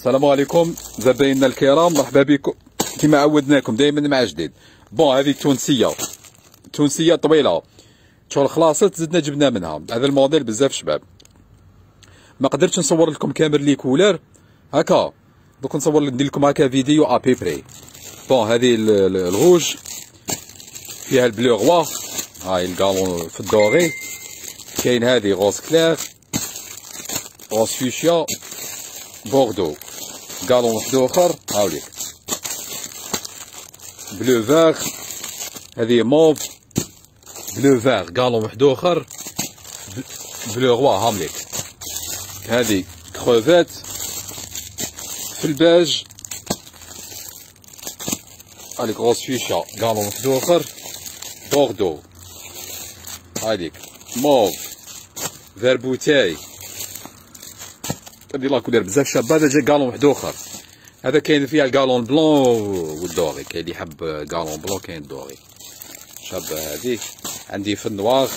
السلام عليكم. زبايننا الكرام مرحبا بكم. كما عودناكم دائما مع جديد. bon هذه تونسية. تونسية طويلة. شغل خلاصت زدنا جبنا منها. هذا الموديل بزاف شباب. ما قدرتش نصور لكم كامل les couleurs. هكا. دوك نصور ندير لكم هكا فيديو à peu près bon هذه الغوج. فيها ال bleu roi هاي ال galon في ال doré كاين هذه rose clair. rose fuchsia. bordeaux. galon واحد اخر هاوليك bleu vert هذه mauve bleu vert galon واحد اخر bleu roi هامليك هذه كروفيت في الباج هذيك rose fuchsia galon واحد اخر بوردو هذيك mauve vert bouteille هذه la couleur بزاف شابه هذا جا galon واحد اخر هذا كاين فيها ال galon blanc وال doré كاين اللي يحب galon blanc كاين doré شابه هذه عندي في ال noir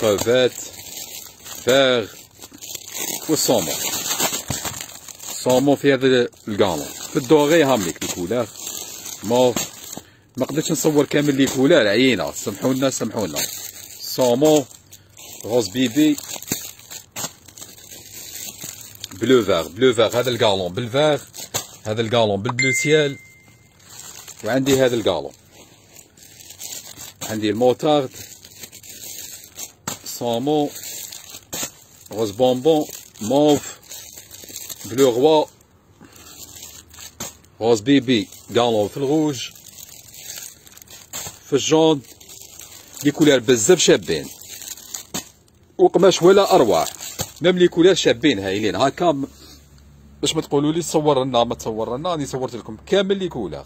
crevette vert وال saumon saumon في هذا ال galon في ال doré هامليك ال couleur موف ما قدرتش نصور كامل les couleurs عيينا سمحونا سمحونا saumon rose bébé bleu vert bleu vert هذا ال galon بال vert هذا ال galon بال bleu ciel وعندي هذا ال galon عندي ال moutarde saumon rose bonbon mauve bleu roi rose bébé galon في الغوج في ال jaune les couleurs بزاف شابين وقماش ولا اروع même les couleurs شابين هايلين هاكا باش ما تقولوا لي تصور لنا ما تصور لنا راني صورت لكم كامل les couleurs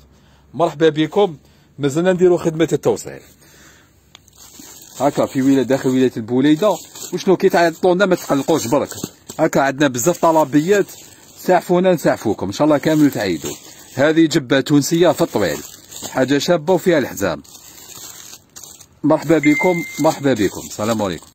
مرحبا بكم. مازلنا نديرو خدمة التوصيل. هكا في ولايه داخل ولايه البليدة. وشنو كي تعيطوا لنا ما تقلقوش برك. هكا عندنا بزاف طلبيات. ساعفونا نسعفوكم إن شاء الله كامل تعيدوا. هذه جبة تونسية في الطويل. حاجة شابة وفيها الحزام. مرحبا بكم مرحبا بكم. السلام عليكم.